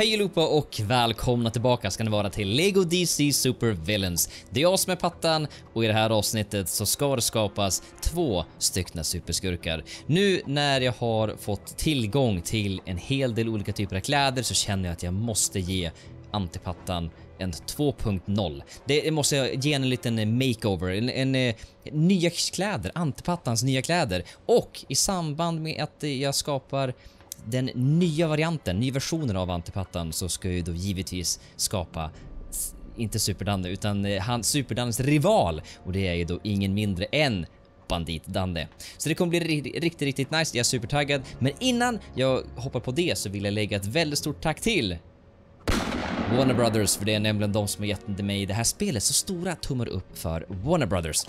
Hej allihopa och välkomna tillbaka ska ni vara till Lego DC Super Villains. Det är jag som är Pattan och i det här avsnittet så ska det skapas två stycken superskurkar. Nu när jag har fått tillgång till en hel del olika typer av kläder så känner jag att jag måste ge Antipattan en 2.0. Det måste jag ge en liten makeover, en, en, en nya kläder, Antipattans nya kläder och i samband med att jag skapar den nya varianten, nya versionen av Antipattan så ska jag ju då givetvis skapa inte Superdanne utan eh, han Superdannes rival och det är ju då ingen mindre än Bandit Danne. Så det kommer bli riktigt, riktigt nice. Jag är supertaggad, men innan jag hoppar på det så vill jag lägga ett väldigt stort tack till Warner Brothers, för det är nämligen de som har gett mig det här spelet. Så stora tummar upp för Warner Brothers.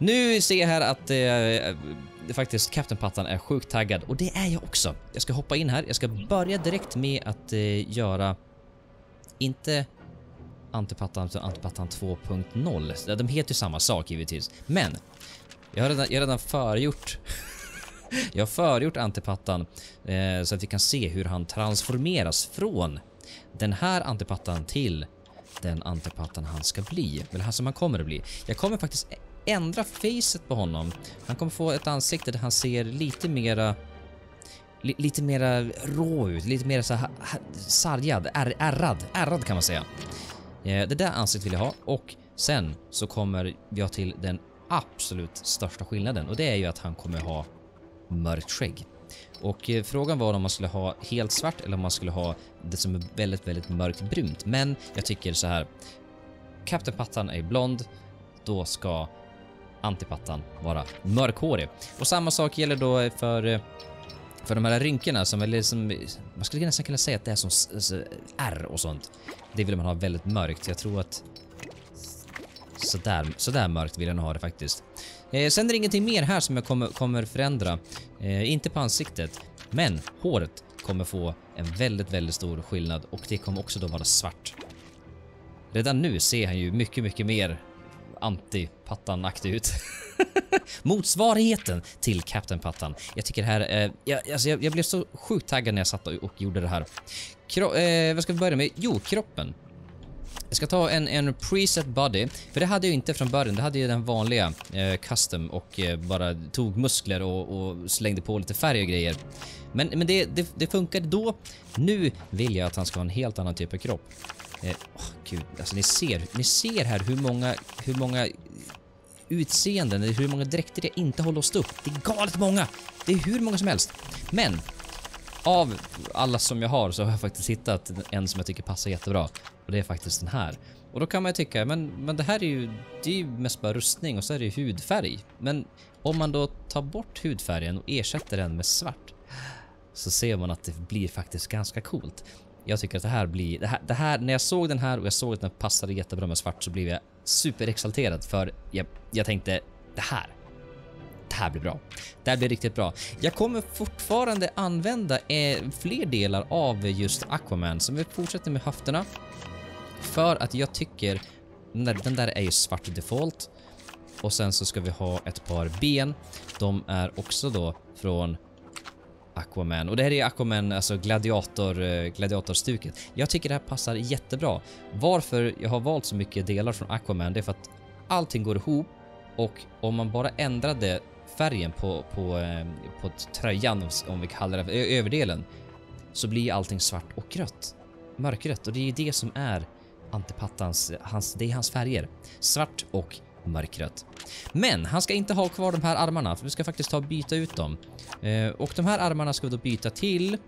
Nu ser jag här att eh, eh faktiskt Captain Pattan är sjukt taggad och det är jag också. Jag ska hoppa in här. Jag ska börja direkt med att eh, göra inte Antipattan utan Antipattan 2.0. De heter ju samma sak givetvis, men jag har redan, jag har redan förgjort jag har förgjort Antipattan eh, så att vi kan se hur han transformeras från den här Antipattan till den Antipattan han ska bli, eller han som han kommer att bli. Jag kommer faktiskt ändra facet på honom. Han kommer få ett ansikte där han ser lite mera li, lite mera rå ut, lite mer så här sargad, är, ärrad, ärrad kan man säga. Eh, det där ansiktet vill jag ha och sen så kommer jag till den absolut största skillnaden och det är ju att han kommer ha mörkt skägg. Och eh, frågan var om man skulle ha helt svart eller om man skulle ha det som är väldigt, väldigt mörkt brunt. Men jag tycker så här. Captain Pattan är blond, då ska antipattan vara mörkhårig. Och samma sak gäller då för för de här rynkorna som är liksom, man skulle nästan kunna säga att det är som R och sånt. Det vill man ha väldigt mörkt. Jag tror att sådär, sådär mörkt vill jag nog ha det faktiskt. Eh, sen är det ingenting mer här som jag kommer, kommer förändra. Eh, inte på ansiktet, men håret kommer få en väldigt, väldigt stor skillnad och det kommer också då vara svart. Redan nu ser han ju mycket, mycket mer anti-Pattan-aktig ut. Motsvarigheten till Captain Pattan. Jag tycker det här, eh, jag, alltså jag, jag, blev så sjukt taggad när jag satt och, och gjorde det här. Kro eh, vad ska vi börja med? Jo, kroppen. Jag ska ta en, en preset body, för det hade jag inte från början. Det hade ju den vanliga eh, custom och eh, bara tog muskler och, och, slängde på lite färg och grejer. Men, men det, det, det funkade då. Nu vill jag att han ska ha en helt annan typ av kropp. Eh, oh, gud, alltså ni ser, ni ser här hur många, hur många utseenden, hur många dräkter jag inte har låst upp. Det är galet många! Det är hur många som helst. Men av alla som jag har så har jag faktiskt hittat en som jag tycker passar jättebra. Och det är faktiskt den här. Och då kan man ju tycka, men, men det här är ju, det är ju mest bara rustning och så är det ju hudfärg. Men om man då tar bort hudfärgen och ersätter den med svart så ser man att det blir faktiskt ganska coolt. Jag tycker att det här blir, det här, det här, när jag såg den här och jag såg att den passade jättebra med svart så blev jag superexalterad för jag, jag tänkte det här, det här blir bra. Det här blir riktigt bra. Jag kommer fortfarande använda eh, fler delar av just Aquaman, som vi fortsätter med höfterna. För att jag tycker, den där, den där är ju svart default. Och sen så ska vi ha ett par ben. De är också då från Aquaman. Och det här är Aquaman, alltså gladiator, eh, gladiatorstuket. Jag tycker det här passar jättebra. Varför jag har valt så mycket delar från Aquaman, det är för att allting går ihop och om man bara ändrade färgen på, på, eh, på tröjan, om vi kallar det, överdelen, så blir allting svart och rött. Mörkrött och det är ju det som är Antipattans, hans, det är hans färger. Svart och mörkrött. Men han ska inte ha kvar de här armarna, för vi ska faktiskt ta och byta ut dem. Eh, och de här armarna ska vi då byta till...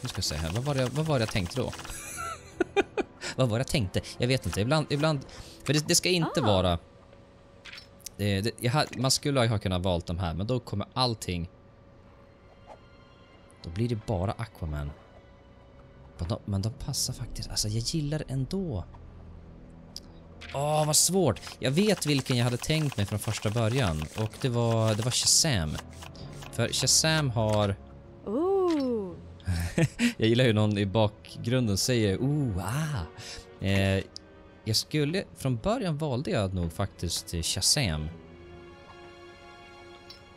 Nu ska vi se här, vad var det, vad var det jag tänkte då? vad var det jag tänkte? Jag vet inte, ibland... ibland för det, det ska inte ah. vara... Det, det, jag, man skulle ha kunnat valt de här, men då kommer allting... Då blir det bara Aquaman. Men de, men de passar faktiskt. Alltså, jag gillar ändå Åh, vad svårt. Jag vet vilken jag hade tänkt mig från första början och det var, det var Shazam. För Shazam har... Ooh. jag gillar hur någon i bakgrunden säger ooh, ah. Eh, jag skulle, från början valde jag nog faktiskt Shazam.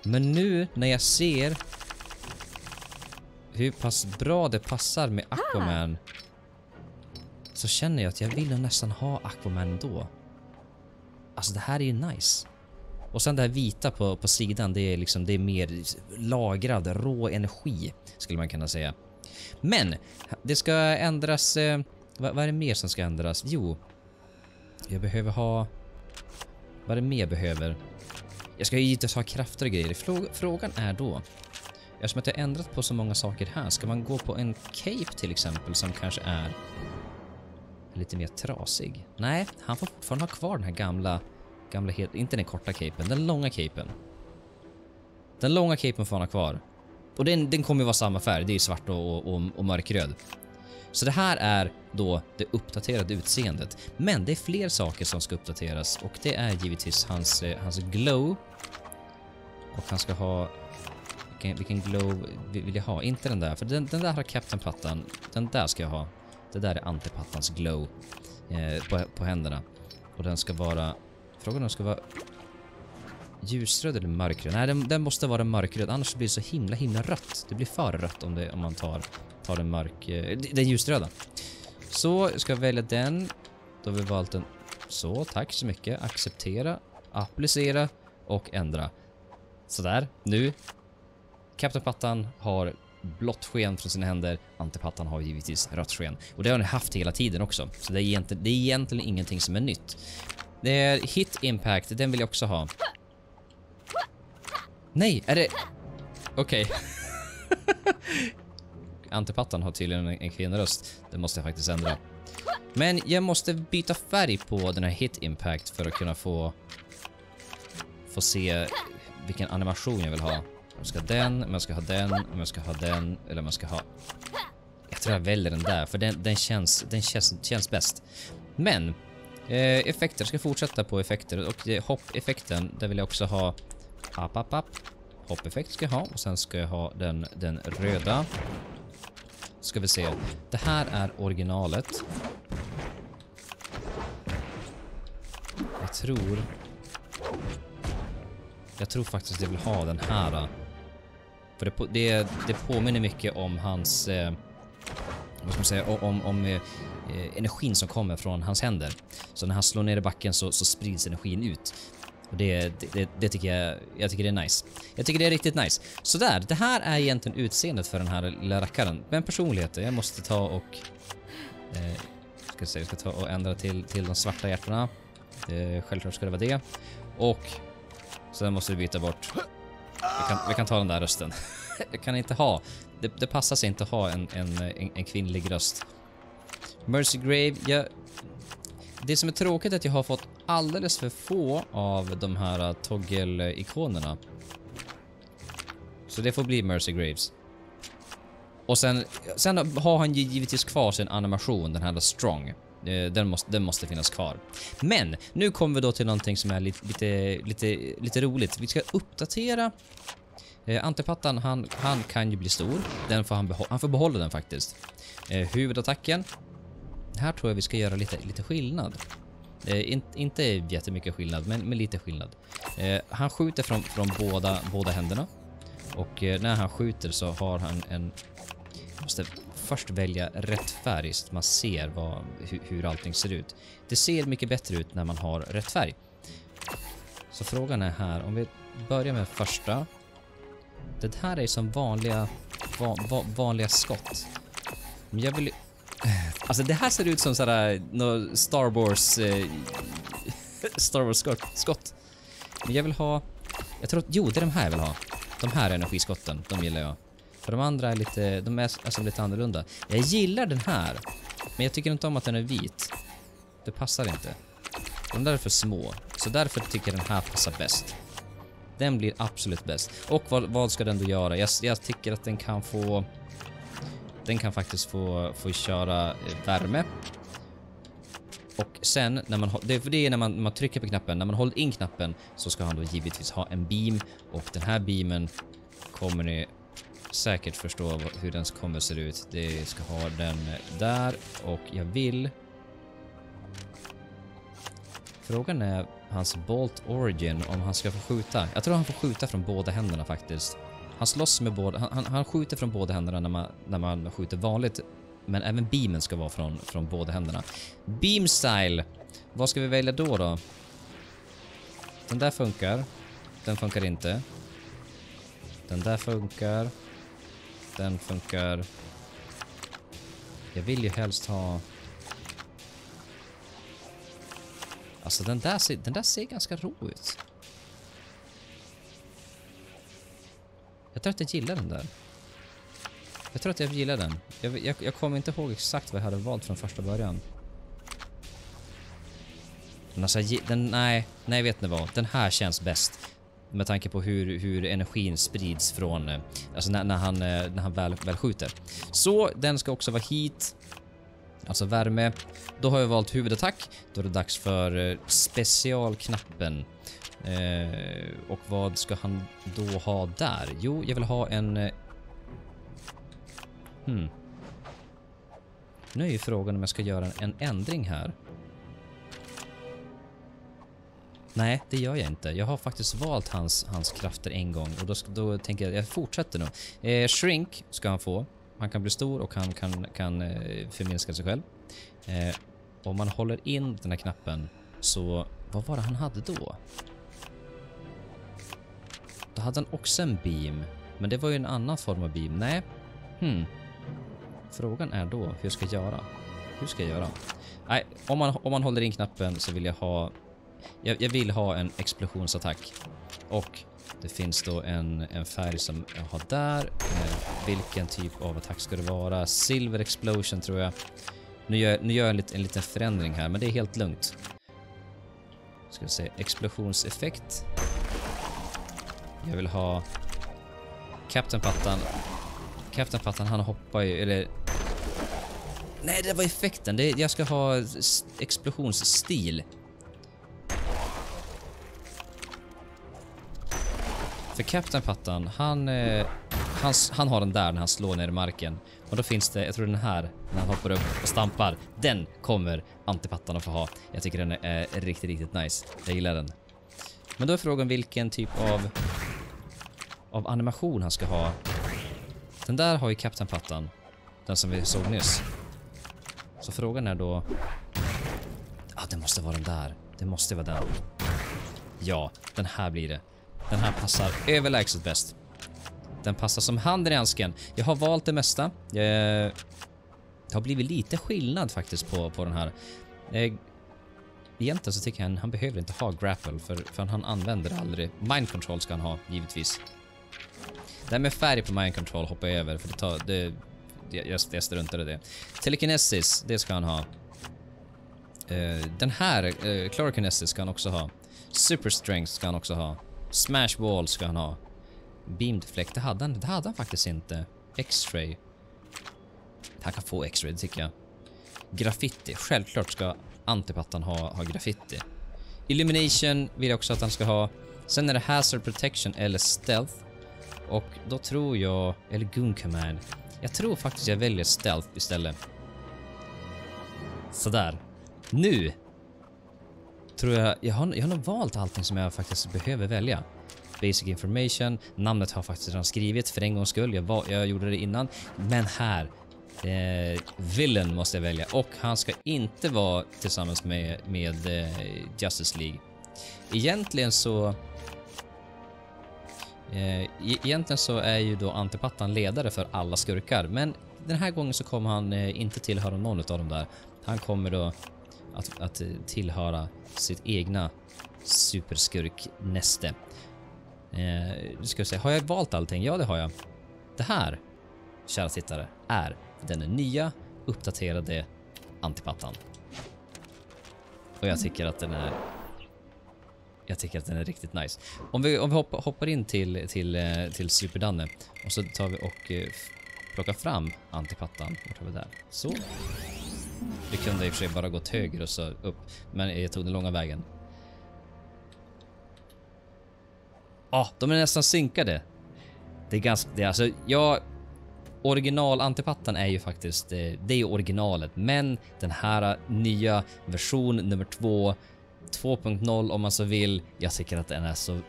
Men nu när jag ser hur pass bra det passar med Aquaman så känner jag att jag vill nog nästan ha Aquaman då. Alltså det här är ju nice. Och sen det här vita på, på sidan, det är liksom det är mer lagrad, rå energi skulle man kunna säga. Men det ska ändras... Eh, vad, vad är det mer som ska ändras? Jo, jag behöver ha... Vad är det mer jag behöver? Jag ska ju givetvis ha krafter och grejer. Frå, frågan är då, eftersom att jag ändrat på så många saker här, ska man gå på en cape till exempel som kanske är lite mer trasig? Nej, han får fortfarande ha kvar den här gamla, gamla inte den korta capen, den långa capen. Den långa capen får han ha kvar. Och den, den kommer ju vara samma färg, det är ju svart och, och, och mörkröd. Så det här är då det uppdaterade utseendet. Men det är fler saker som ska uppdateras och det är givetvis hans, eh, hans glow. Och han ska ha... Vilken, vilken glow vill jag ha? Inte den där, för den, den där har Captain Pattan. Den där ska jag ha. Det där är Antipattans glow eh, på, på händerna. Och den ska vara... Frågan om den ska vara ljusröd eller mörkröd? Nej, den, den, måste vara mörkröd, annars blir det så himla himla rött. Det blir för rött om, det, om man tar, tar den mörk... Eh, den ljusröda. Så, ska jag välja den. Då har vi valt den. Så, tack så mycket. Acceptera, applicera och ändra. Sådär, nu. Captain Pattan har blått sken från sina händer. Antipattan har givetvis rött sken. Och det har ni haft hela tiden också. Så det är egentligen, det är egentligen ingenting som är nytt. Det är Hit Impact, den vill jag också ha. Nej, är det... Okej. Okay. Antipattan har tydligen en kvinnoröst. Det måste jag faktiskt ändra. Men jag måste byta färg på den här Hit Impact för att kunna få... Få se vilken animation jag vill ha. Om jag ska ha den, om jag ska ha den, om jag ska ha den, eller om jag ska ha... Jag tror jag väljer den där, för den, den, känns, den känns, känns bäst. Men, eh, effekter, jag ska fortsätta på effekter och eh, där vill jag också ha App, app, app. Hoppeffekt ska jag ha och sen ska jag ha den, den röda. Ska vi se. Det här är originalet. Jag tror... Jag tror faktiskt att jag vill ha den här. För det, det, det påminner mycket om hans... Eh, vad ska man säga? Om, om eh, energin som kommer från hans händer. Så när han slår ner i backen så, så sprids energin ut. Och det, det, det, tycker jag, jag tycker det är nice. Jag tycker det är riktigt nice. Sådär, det här är egentligen utseendet för den här lilla rackaren. Men personligheten, jag måste ta och... Eh, ska se, jag ska ta och ändra till, till de svarta hjärtorna. Eh, självklart ska det vara det. Och sen måste vi byta bort... Vi kan, vi kan ta den där rösten. jag kan inte ha... Det, det passar sig inte att ha en, en, en, en kvinnlig röst. Mercy Grave, jag det som är tråkigt är att jag har fått alldeles för få av de här toggle-ikonerna. Så det får bli Mercy Graves. Och sen, sen har han ju givetvis kvar sin animation, den här strong. Eh, den måste, den måste finnas kvar. Men nu kommer vi då till någonting som är lite, lite, lite, lite roligt. Vi ska uppdatera Eh, antipattan, han, han kan ju bli stor. Den får han, behå han får behålla den faktiskt. Eh, huvudattacken här tror jag vi ska göra lite, lite skillnad. Eh, in, inte jättemycket skillnad, men, men lite skillnad. Eh, han skjuter från, från båda, båda händerna. Och eh, när han skjuter så har han en... Måste först välja rätt färg så att man ser vad, hur, hur allting ser ut. Det ser mycket bättre ut när man har rätt färg. Så frågan är här, om vi börjar med första. Det här är som vanliga, va, va, vanliga skott. Men jag vill Alltså det här ser ut som sådär no Star Wars... Eh, Star Wars skott, skott. Men jag vill ha... Jag tror att... Jo, det är de här jag vill ha. De här energiskotten, de gillar jag. För de andra är lite... De är alltså lite annorlunda. Jag gillar den här. Men jag tycker inte om att den är vit. Det passar inte. De där är för små. Så därför tycker jag den här passar bäst. Den blir absolut bäst. Och vad, vad ska den då göra? Jag, jag tycker att den kan få... Den kan faktiskt få, få köra eh, värme. Och sen när man, det, det är när man, man trycker på knappen, när man håller in knappen så ska han då givetvis ha en beam och den här beamen kommer ni säkert förstå hur den kommer se ut. Det ska ha den där och jag vill... Frågan är hans Bolt Origin om han ska få skjuta. Jag tror han får skjuta från båda händerna faktiskt. Han slåss med båda, han, han, han skjuter från båda händerna när man, när man skjuter vanligt. Men även beamen ska vara från, från båda händerna. Beam style. Vad ska vi välja då då? Den där funkar. Den funkar inte. Den där funkar. Den funkar. Jag vill ju helst ha... Alltså den där ser, den där ser ganska rå ut. Jag tror att jag gillar den där. Jag tror att jag gillar den. Jag, jag, jag kommer inte ihåg exakt vad jag hade valt från första början. Men alltså, den, nej, nej vet ni vad? Den här känns bäst. Med tanke på hur, hur energin sprids från, eh, alltså när, när han, eh, när han väl, väl skjuter. Så den ska också vara hit. Alltså värme. Då har jag valt huvudattack. Då är det dags för eh, specialknappen. Eh, och vad ska han då ha där? Jo, jag vill ha en... Hmm. Nu är ju frågan om jag ska göra en ändring här. Nej, det gör jag inte. Jag har faktiskt valt hans, hans krafter en gång och då, då tänker jag jag fortsätter nog. Eh, shrink ska han få. Han kan bli stor och han kan, kan eh, förminska sig själv. Eh, om man håller in den här knappen så... Vad var det han hade då? Då hade han också en beam. Men det var ju en annan form av beam. Nej. Hmm. Frågan är då hur jag ska göra. Hur ska jag göra? Nej, om man, om man håller in knappen så vill jag ha jag, jag, vill ha en explosionsattack. Och det finns då en, en färg som jag har där. Eh, vilken typ av attack ska det vara? Silver explosion tror jag. Nu gör, nu gör jag en, lit, en liten förändring här, men det är helt lugnt. Ska vi se, explosionseffekt. Jag vill ha Captain Pattan. Captain Pattan han hoppar ju, eller... Nej, det var effekten. Det, jag ska ha explosionsstil. För Captain Pattan, han, eh, han, han har den där när han slår ner i marken. Och då finns det, jag tror den här, när han hoppar upp och stampar. Den kommer Antipattan att få ha. Jag tycker den är riktigt, riktigt nice. Jag gillar den. Men då är frågan vilken typ av, av animation han ska ha. Den där har ju Captain Pattan. Den som vi såg nyss. Så frågan är då... Ja, ah, det måste vara den där. Det måste vara den. Ja, den här blir det. Den här passar överlägset bäst. Den passar som handen i handsken. Jag har valt det mesta. Eh, det har blivit lite skillnad faktiskt på, på den här. Eh, egentligen så tycker jag han, han behöver inte ha grapple för, för han använder det aldrig. Mind control ska han ha, givetvis. Det här med färg på mind control hoppar jag över för det tar... Det, jag, jag struntade det. Telekinesis, det ska han ha. Eh, den här, uh, Chlorokinesis ska han också ha. Super strength ska han också ha. Smash wall ska han ha. Beamed fläkt, det hade han, det hade han faktiskt inte. X-ray. Han kan få X-ray, det tycker jag. Graffiti, självklart ska antipattan ha, ha graffiti. Illumination vill jag också att han ska ha. Sen är det Hazard Protection eller Stealth. Och då tror jag, eller Gun Command. Jag tror faktiskt jag väljer Stealth istället. Sådär. Nu tror jag, jag har, jag har nog valt allting som jag faktiskt behöver välja. Basic information, namnet har jag faktiskt redan skrivit för en gångs skull. Jag, var, jag gjorde det innan. Men här, eh, Villain måste jag välja och han ska inte vara tillsammans med, med eh, Justice League. Egentligen så... Eh, e-, egentligen så är ju då Antipattan ledare för alla skurkar, men den här gången så kommer han eh, inte tillhöra någon av dem där. Han kommer då att, att tillhöra sitt egna superskurknäste. Eh, ska vi se, har jag valt allting? Ja, det har jag. Det här, kära tittare, är den nya uppdaterade antipattan. Och jag tycker att den är... Jag tycker att den är riktigt nice. Om vi, om vi hoppar, hoppar in till, till, eh, till Superdanne och så tar vi och eh, plockar fram antipattan. Vart har vi där? Så. Vi kunde i och för sig bara gått höger och så upp, men jag tog den långa vägen. Ja, ah, de är nästan synkade. Det är ganska, det är alltså, jag... Original antipattan är ju faktiskt, det, det är ju originalet, men den här nya version nummer två, 2.0 om man så vill, jag tycker att den är så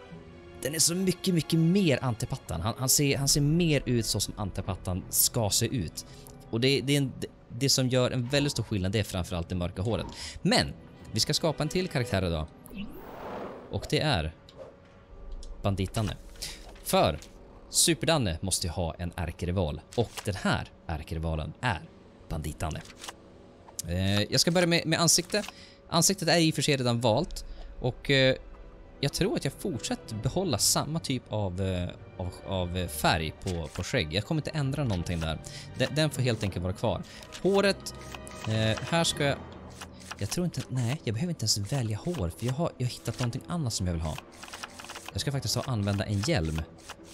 den är så mycket, mycket mer antipattan. Han, han, ser, han ser mer ut så som antipattan ska se ut. Och det, det, är en, det som gör en väldigt stor skillnad det är framförallt det mörka håret. Men vi ska skapa en till karaktär idag. Och det är Bandit-Danne. För Super-Danne måste ju ha en ärkerival och den här ärkerivalen är Bandit-Danne. Eh, jag ska börja med, med ansikte. Ansiktet är i och för sig redan valt och eh, jag tror att jag fortsätter behålla samma typ av, eh, av, av, eh, färg på, på skägg. Jag kommer inte ändra någonting där. Den, den får helt enkelt vara kvar. Håret, eh, här ska jag... Jag tror inte... Nej, jag behöver inte ens välja hår för jag har, jag har hittat någonting annat som jag vill ha. Jag ska faktiskt ha använda en hjälm.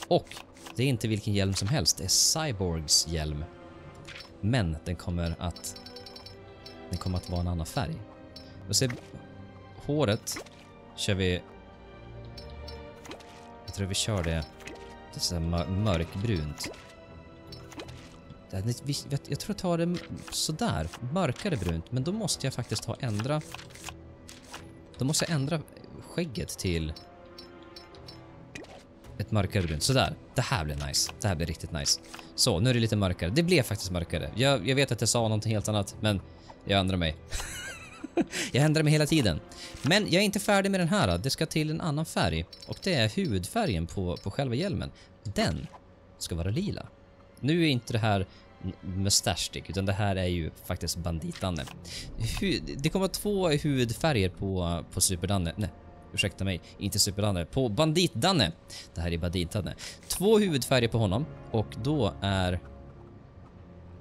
Och det är inte vilken hjälm som helst, det är Cyborgs hjälm. Men den kommer att... Den kommer att vara en annan färg. Och se, håret kör vi... Jag tror vi kör det... Det är så mörkbrunt. Jag tror jag tar det sådär, mörkare brunt, men då måste jag faktiskt ha ändra... Då måste jag ändra skägget till ett mörkare brunt. Sådär. Det här blir nice. Det här blir riktigt nice. Så, nu är det lite mörkare. Det blev faktiskt mörkare. Jag, jag vet att jag sa någonting helt annat, men jag ändrar mig. jag ändrar mig hela tiden. Men jag är inte färdig med den här. Det ska till en annan färg och det är hudfärgen på, på själva hjälmen. Den ska vara lila. Nu är inte det här mustaschstick, utan det här är ju faktiskt bandit-Danne. Det kommer två hudfärger på, på super-Danne. Nej, ursäkta mig, inte Super-Danne, på Bandit-Danne. Det här är Bandit-Danne. Två huvudfärger på honom och då är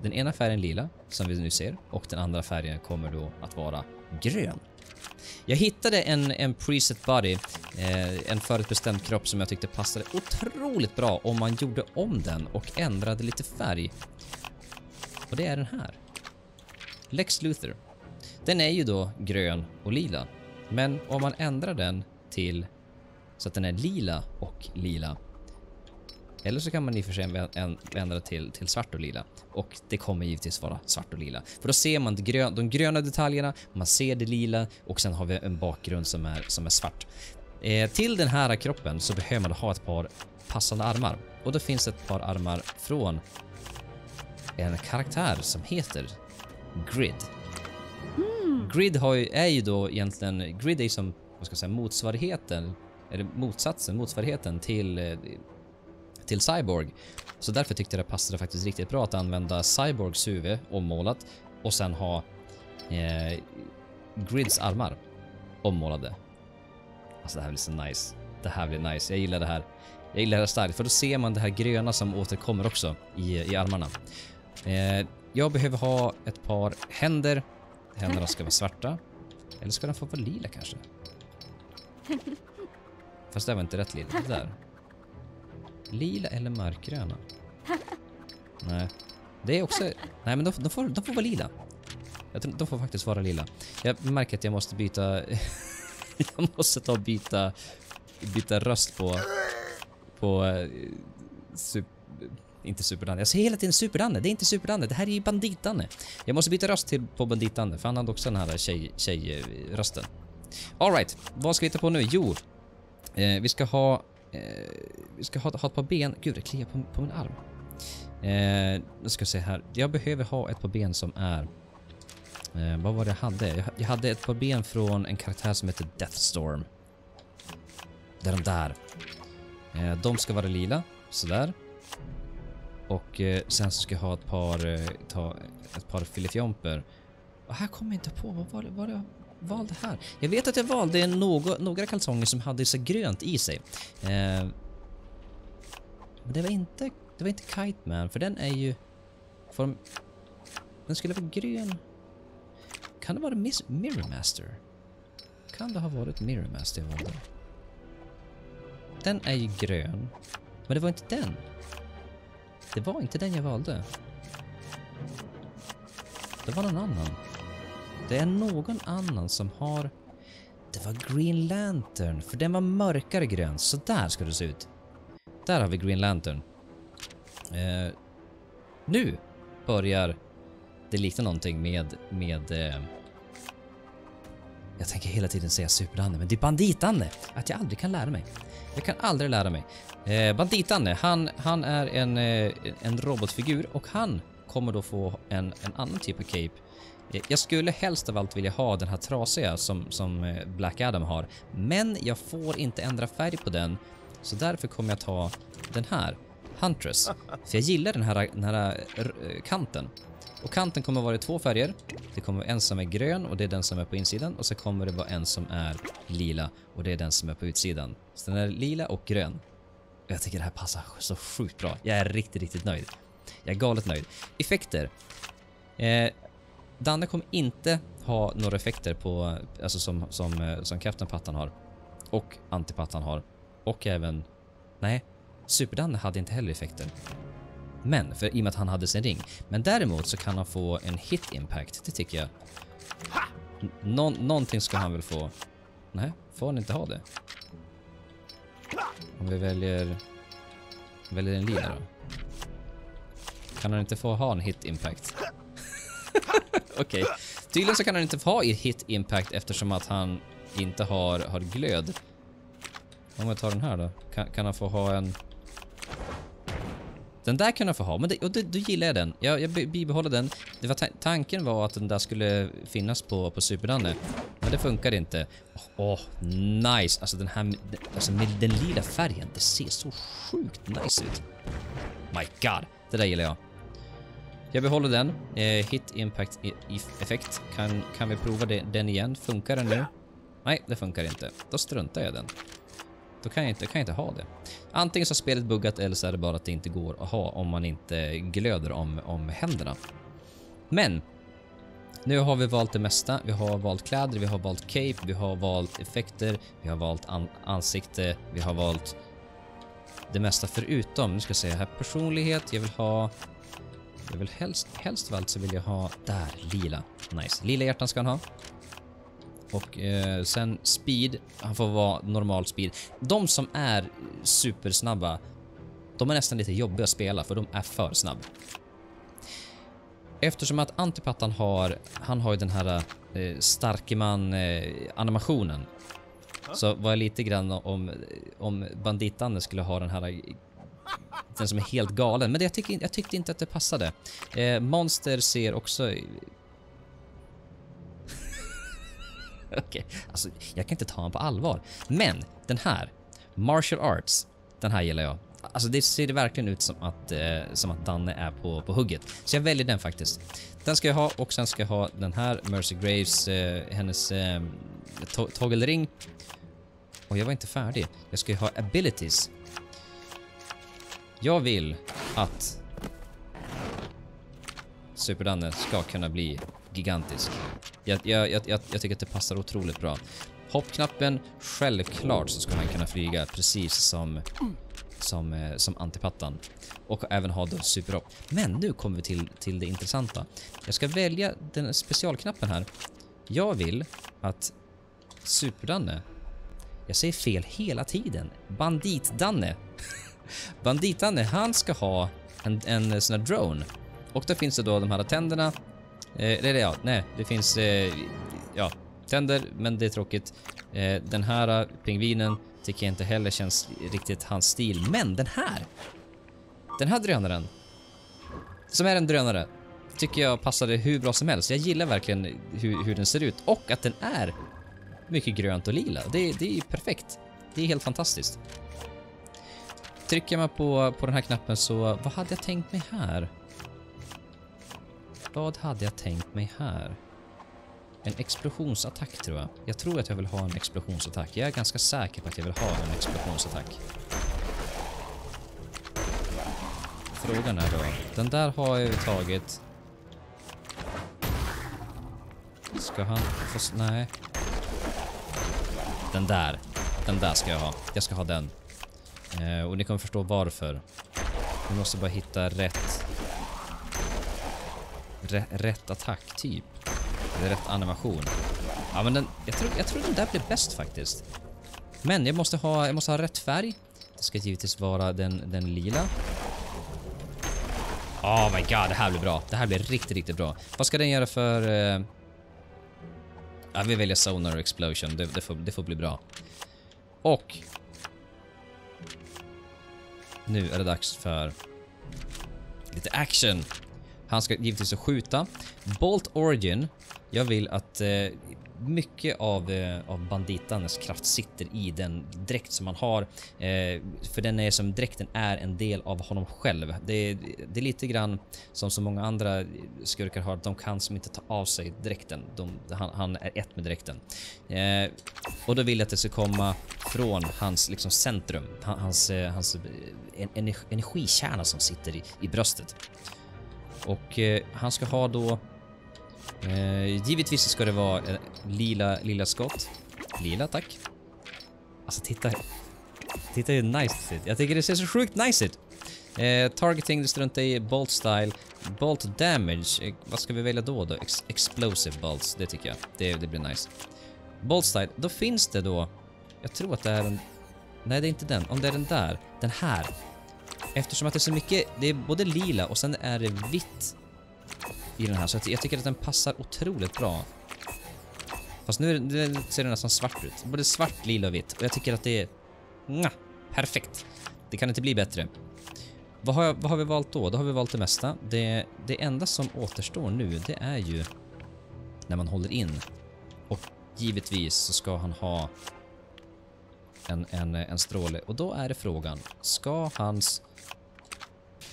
den ena färgen lila, som vi nu ser, och den andra färgen kommer då att vara grön. Jag hittade en, en preset body, eh, en förutbestämd kropp som jag tyckte passade otroligt bra om man gjorde om den och ändrade lite färg. Och det är den här. Lex Luthor. Den är ju då grön och lila. Men om man ändrar den till så att den är lila och lila. Eller så kan man i och för sig ändra till, till svart och lila. Och det kommer givetvis vara svart och lila. För då ser man grön, de gröna detaljerna, man ser det lila och sen har vi en bakgrund som är, som är svart. Eh, till den här kroppen så behöver man ha ett par passande armar. Och då finns ett par armar från en karaktär som heter Grid. Grid har ju, är ju då egentligen, Grid är ju som, vad ska jag säga, motsvarigheten, eller motsatsen, motsvarigheten till, eh, till Cyborg. Så därför tyckte jag det passade faktiskt riktigt bra att använda Cyborgs huvud ommålat och sen ha eh, Grids armar ommålade. Alltså det här blir så nice. Det här blir nice. Jag gillar det här. Jag gillar det starkt för då ser man det här gröna som återkommer också i, i armarna. Eh, jag behöver ha ett par händer Händerna ska vara svarta. Eller ska den få vara lila kanske? Fast det var inte rätt lila. Det där. Lila eller mörkgröna? Nej. Det är också... Nej men de, de, får, de får vara lila. Jag tror, de får faktiskt vara lila. Jag märker att jag måste byta... jag måste ta och byta... Byta röst på... På... Super, inte Super-Danne. Jag säger hela tiden Super-Danne. Det är inte Super-Danne. Det här är ju Bandit-Danne. Jag måste byta röst till på Bandit-Danne för han hade också den här tjej, tjejrösten. Alright, vad ska vi hitta på nu? Jo, eh, vi ska ha... Eh, vi ska ha, ha ett par ben. Gud, det kliar på, på min arm. Eh, nu ska jag se här. Jag behöver ha ett par ben som är... Eh, vad var det jag hade? Jag, jag hade ett par ben från en karaktär som heter Deathstorm. Det är de där. Eh, de ska vara lila. Sådär. Och eh, sen så ska jag ha ett par, eh, ta ett par filifjomper. Och här kommer jag inte på, vad var det, vad det valde här? Jag vet att jag valde någo, några kalsonger som hade så grönt i sig. Eh, men det var inte, det var inte Kite Man, för den är ju... Form, den skulle vara grön. Kan det vara Miss Mirror Master? Kan det ha varit Mirror Master jag valde? Den är ju grön. Men det var inte den. Det var inte den jag valde. Det var någon annan. Det är någon annan som har... Det var Green Lantern, för den var mörkare grön. Så där ska det se ut. Där har vi Green Lantern. Eh, nu börjar det likna någonting med... med eh, Jag tänker hela tiden säga Superande, men det är Banditande. Att jag aldrig kan lära mig. Jag kan aldrig lära mig. Eh, Bandit-Danne, han, han är en, eh, en robotfigur och han kommer då få en, en annan typ av cape. Eh, jag skulle helst av allt vilja ha den här trasiga som, som eh, Black Adam har, men jag får inte ändra färg på den, så därför kommer jag ta den här, Huntress. För jag gillar den här, den här eh, kanten. Och kanten kommer vara i två färger. Det kommer vara en som är grön och det är den som är på insidan och så kommer det vara en som är lila och det är den som är på utsidan. Så den är lila och grön. Jag tycker det här passar så sjukt bra. Jag är riktigt, riktigt nöjd. Jag är galet nöjd. Effekter. Eh, Danne kommer inte ha några effekter på, alltså som, som, eh, som Captain Pattan har. Och Antipattan har. Och även, nej, Super-Danne hade inte heller effekter. Men, för i och med att han hade sin ring. Men däremot så kan han få en hit impact, det tycker jag. Nå någonting ska han väl få. Nej, får han inte ha det? Om vi väljer... Väljer en lila då? Kan han inte få ha en hit impact? Okej. Tydligen så kan han inte få ha hit impact eftersom att han inte har, har glöd. Om jag tar den här då? Kan, kan han få ha en... Den där kan han få ha, men det, och det, då gillar jag den. Jag, jag bibehåller den. Det var ta tanken var att den där skulle finnas på, på Super-Danne. Men det funkar inte. Åh, nice! Alltså den här, alltså med den lila färgen, det ser så sjukt nice ut. My god, det där gillar jag. Jag behåller den. Eh, Hit-impact-effekt. Kan, kan vi prova det, den igen? Funkar den nu? Nej, det funkar inte. Då struntar jag i den. Då kan jag inte, kan jag inte ha det. Antingen så har spelet buggat eller så är det bara att det inte går att ha om man inte glöder om, om händerna. Men nu har vi valt det mesta. Vi har valt kläder, vi har valt cape, vi har valt effekter, vi har valt an ansikte, vi har valt det mesta förutom, nu ska jag säga här, personlighet, jag vill ha jag vill helst, helst av allt så vill jag ha där, lila. Nice. Lila hjärtan ska han ha. Och eh, sen speed, han får vara normal speed. De som är supersnabba, de är nästan lite jobbiga att spela för de är för snabb. Eftersom att Antipattan har, han har ju den här eh, Starkeman eh, animationen. Så var jag lite grann om, om Bandit-Danne skulle ha den här den som är helt galen. Men det, jag, tyck, jag tyckte inte att det passade. Eh, Monster ser också... Okej, alltså jag kan inte ta honom på allvar. Men den här, Martial Arts, den här gillar jag. Alltså det ser verkligen ut som att, eh, som att Danne är på, på hugget. Så jag väljer den faktiskt. Den ska jag ha och sen ska jag ha den här, Mercy Graves, eh, hennes eh, to toggelring. Och jag var inte färdig. Jag ska ju ha abilities. Jag vill att Super-Danne ska kunna bli gigantisk. Jag, jag, jag, jag, jag tycker att det passar otroligt bra. Hoppknappen, självklart så ska han kunna flyga precis som, som, eh, som Antipattan. Och även ha då superhopp. Men nu kommer vi till, till det intressanta. Jag ska välja den specialknappen här. Jag vill att Super-Danne... Jag säger fel hela tiden. Bandit-Danne. Banditanne, han ska ha en, en sån här drone. Och då finns det då de här tänderna. Eh, eller ja, nej, det finns eh, ja, tänder, men det är tråkigt. Eh, den här pingvinen tycker jag inte heller känns riktigt hans stil. Men den här! Den här drönaren, som är en drönare, tycker jag passade hur bra som helst. Jag gillar verkligen hur, hur den ser ut och att den är mycket grönt och lila. Det, det är perfekt. Det är helt fantastiskt. Trycker man på, på den här knappen så, vad hade jag tänkt mig här? Vad hade jag tänkt mig här? En explosionsattack tror jag. Jag tror att jag vill ha en explosionsattack. Jag är ganska säker på att jag vill ha en explosionsattack. Frågan är då, den där har jag ju tagit. Ska han få... Nej. Den där. Den där ska jag ha. Jag ska ha den. Eh, och ni kommer förstå varför. Vi måste bara hitta rätt... Rätt attack, typ. Eller rätt animation. Ja, men den... Jag tror, jag tror den där blir bäst faktiskt. Men jag måste ha, jag måste ha rätt färg. Det ska givetvis vara den, den lila. Oh my god, det här blir bra. Det här blir riktigt, riktigt bra. Vad ska den göra för... eh, Ja, vi väljer Sonar Explosion. Det, det, får, det får bli bra. Och... Nu är det dags för lite action. Han ska givetvis skjuta. Bolt Origin. Jag vill att eh, mycket av, eh, av banditans kraft sitter i den dräkt som han har. Eh, för den är som dräkten är en del av honom själv. Det, det är lite grann som så många andra skurkar har, de kan som inte ta av sig dräkten. De, han, han, är ett med dräkten. Eh, och då vill jag att det ska komma från hans liksom centrum, hans, hans eh, eh energikärna som sitter i, i bröstet. Och eh, han ska ha då Eh, givetvis ska det vara eh, lila, lila skott. Lila, tack. Alltså titta. Titta hur nice ut. Jag tycker det ser så sjukt nice ut. Eh, targeting, det struntar i. Bolt style. Bolt damage. Eh, vad ska vi välja då? då? Ex explosive bolts, det tycker jag. Det, det blir nice. Bolt style, då finns det då... Jag tror att det är en... Nej, det är inte den. Om det är den där. Den här. Eftersom att det är så mycket... Det är både lila och sen är det vitt i den här. Så jag tycker att den passar otroligt bra. Fast nu, ser den nästan svart ut. Både svart, lila och vitt. Och jag tycker att det är... Nja, perfekt. Det kan inte bli bättre. Vad har, jag, vad har vi valt då? Då har vi valt det mesta. Det, det enda som återstår nu, det är ju när man håller in. Och givetvis så ska han ha en, en, en stråle. Och då är det frågan, ska hans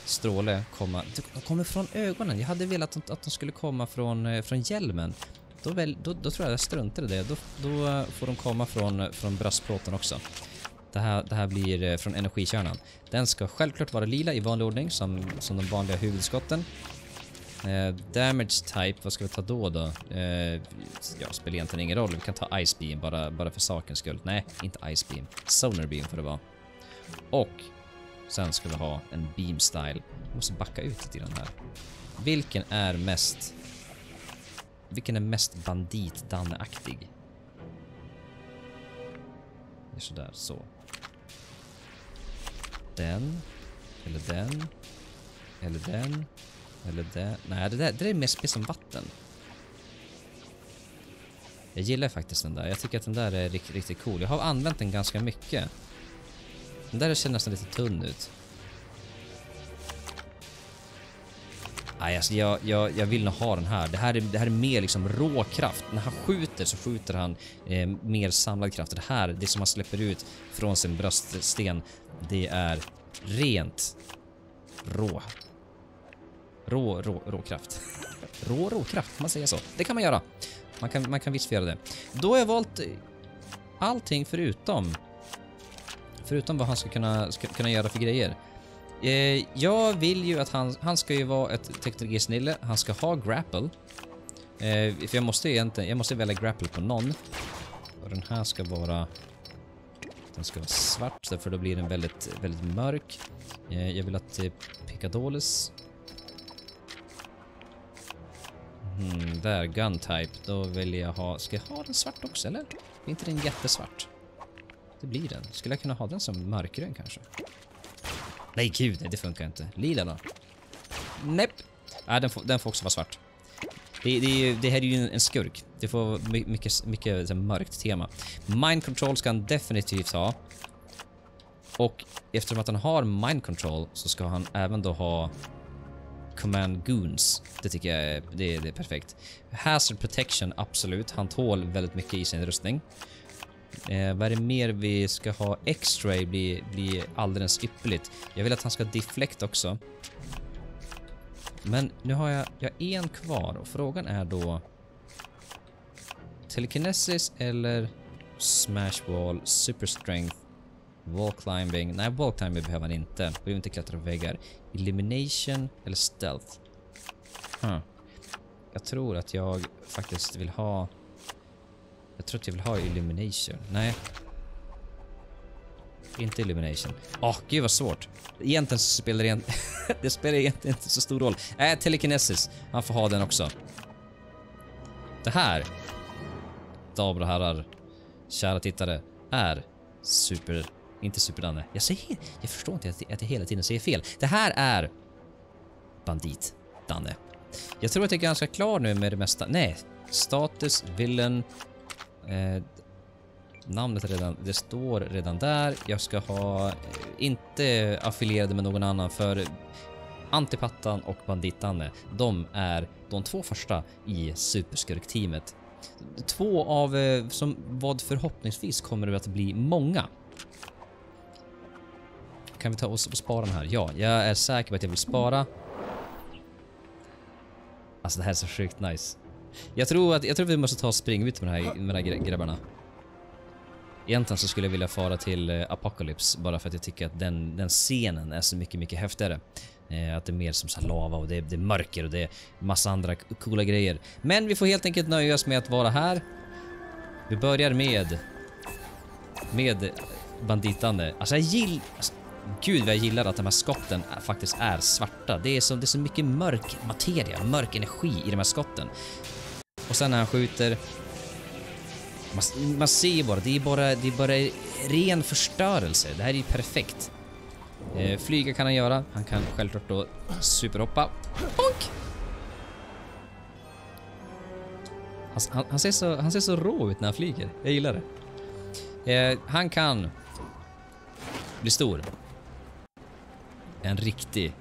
stråle komma... De kommer från ögonen. Jag hade velat att, att de skulle komma från, eh, från hjälmen. Då, väl, då, då tror jag jag struntar i det. Då, då får de komma från, eh, från bröstplåten också. Det här, det här blir eh, från energikärnan. Den ska självklart vara lila i vanlig ordning som, som de vanliga huvudskotten. Eh, damage type, vad ska vi ta då då? Eh, ja, spelar egentligen ingen roll. Vi kan ta Ice Beam bara, bara för sakens skull. Nej, inte Ice Beam. Sonar Beam får det vara. Och Sen ska vi ha en beam style. Jag måste backa ut lite den här. Vilken är mest... Vilken är mest bandit-Danne-aktig? Det är sådär, så. Den. Eller den. Eller den. Eller det? Nej, det där, det där är mest som vatten. Jag gillar faktiskt den där. Jag tycker att den där är riktigt, riktigt cool. Jag har använt den ganska mycket. Den där ser nästan lite tunn ut. Nej, alltså jag, jag, jag vill nog ha den här. Det här är, det här är mer liksom råkraft. När han skjuter så skjuter han eh, mer samlad kraft. Det här, det som han släpper ut från sin bröststen, det är rent rå. Rå, rå, råkraft. rå, råkraft, kan man säga så? Det kan man göra. Man kan, man kan visst göra det. Då har jag valt eh, allting förutom Förutom vad han ska kunna, ska kunna göra för grejer. Eh, jag vill ju att han, han ska ju vara ett teknologisnille. Han ska ha grapple. Eh, för jag måste egentligen, jag måste välja grapple på någon. Och den här ska vara... Den ska vara svart, för då blir den väldigt, väldigt mörk. Eh, jag vill att eh, Picadoles... Mm, där, gun type. Då vill jag ha... Ska jag ha den svart också, eller? Är inte den jättesvart? Det blir den. Skulle jag kunna ha den som mörkgrön kanske? Nej gud, nej det funkar inte. Lila då? Nej. Nej, den får, den får också vara svart. Det, det, det här är ju en skurk. Det får mycket, mycket eh, så mörkt tema. Mind control ska han definitivt ha. Och eftersom att han har mind control så ska han även då ha command goons. Det tycker jag är, det, det är perfekt. Hazard protection, absolut. Han tål väldigt mycket i sin rustning. Eh, vad är det mer vi ska ha? X-ray blir, blir alldeles ypperligt. Jag vill att han ska deflect också. Men nu har jag, jag har en kvar och frågan är då... Telekinesis eller Smash Wall, Super Strength, Wall Climbing. Nej, Wall Climbing behöver han inte. Behöver inte klättra på väggar. Elimination eller Stealth. Huh. Jag tror att jag faktiskt vill ha jag tror att jag vill ha Illumination. Nej. Inte Illumination. Åh, oh, gud vad svårt. Egentligen så spelar det, en... det spelar egentligen inte så stor roll. Äh, Telekinesis. Han får ha den också. Det här, damer och herrar, kära tittare, är super... Inte super Jag säger... Jag förstår inte att jag, att jag hela tiden säger fel. Det här är Bandit Danne. Jag tror att jag är ganska klar nu med det mesta. Nej, status, villain, Eh, namnet redan, det står redan där. Jag ska ha, eh, inte affilierade med någon annan för Antipattan och Bandit-Danne, de är de två första i superskurkteamet. Två av, eh, som vad förhoppningsvis kommer det att bli många. Kan vi ta oss och spara den här? Ja, jag är säker på att jag vill spara. Alltså det här är så sjukt nice. Jag tror att, jag tror att vi måste ta springvitt med, de här, med de här grabbarna. Egentligen så skulle jag vilja fara till eh, Apocalypse bara för att jag tycker att den, den scenen är så mycket, mycket häftigare. Eh, att det är mer som så lava och det är, det är mörker och det är massa andra coola grejer. Men vi får helt enkelt nöja oss med att vara här. Vi börjar med... Med banditande. Alltså jag gillar... Alltså, gud vad jag gillar att de här skotten faktiskt är svarta. Det är, så, det är så mycket mörk materia, mörk energi i de här skotten. Och sen när han skjuter... Man, man ser ju bara, det är bara, det är bara ren förstörelse. Det här är ju perfekt. Eh, flyga kan han göra. Han kan självklart då superhoppa. Bonk! Han, han, han, ser så, han ser så rå ut när han flyger. Jag gillar det. Eh, han kan bli stor. En riktig,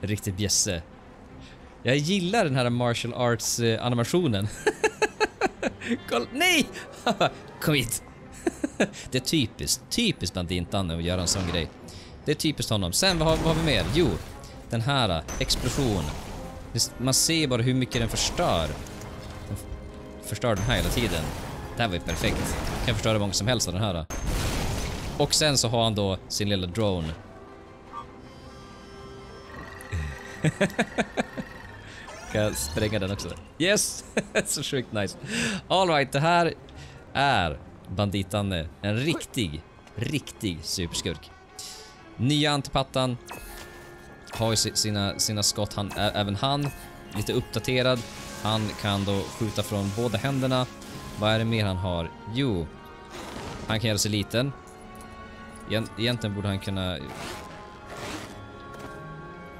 riktig bjässe. Jag gillar den här martial arts eh, animationen. Kolla, nej! Kom hit! det är typiskt, typiskt Bandintanne att göra en sån grej. Det är typiskt honom. Sen vad har, vad har vi mer? Jo, den här eh, explosion. Man ser bara hur mycket den förstör. Den förstör den här hela tiden. Det här var ju perfekt. Kan förstöra många som helst av den här. Och sen så har han då sin lilla drone. Kan jag spränga den också? Yes! så sjukt nice. Alright, det här är Banditanne. En riktig, riktig superskurk. Nya antipattan har ju sina, sina skott, han, även han. Lite uppdaterad. Han kan då skjuta från båda händerna. Vad är det mer han har? Jo, han kan göra sig liten. Egentligen borde han kunna...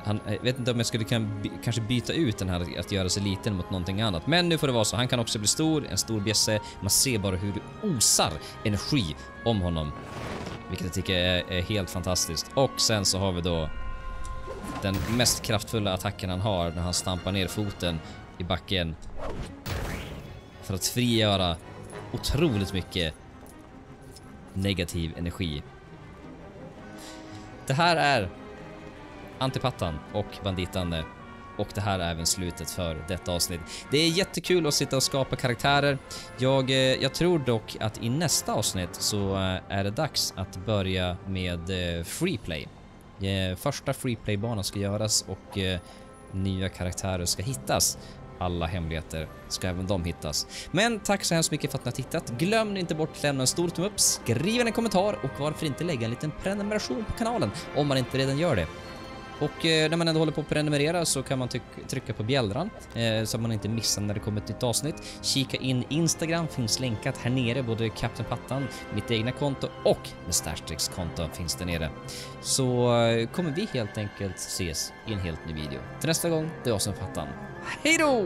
Han, jag vet inte om jag skulle kan, kanske byta ut den här att göra sig liten mot någonting annat. Men nu får det vara så. Han kan också bli stor, en stor bjässe. Man ser bara hur det osar energi om honom. Vilket jag tycker är, är, helt fantastiskt. Och sen så har vi då den mest kraftfulla attacken han har när han stampar ner foten i backen. För att frigöra otroligt mycket negativ energi. Det här är Antipattan och Banditande och det här är även slutet för detta avsnitt. Det är jättekul att sitta och skapa karaktärer. Jag, eh, jag tror dock att i nästa avsnitt så eh, är det dags att börja med eh, Freeplay. Första Freeplay-banan ska göras och nya karaktärer ska hittas. Alla hemligheter ska även de hittas. Men tack så hemskt mycket för att ni har tittat. Glöm inte bort att lämna en stor tumme upp, skriv en kommentar och varför inte lägga en liten prenumeration på kanalen om man inte redan gör det. Och eh, när man ändå håller på att prenumerera så kan man trycka på bjällran eh, så att man inte missar när det kommer ett nytt avsnitt. Kika in Instagram, finns länkat här nere, både Kapten Pattan, mitt egna konto och Mustaschtricks konto finns där nere. Så eh, kommer vi helt enkelt ses i en helt ny video. Till nästa gång, det är jag som Pattan. Hej då!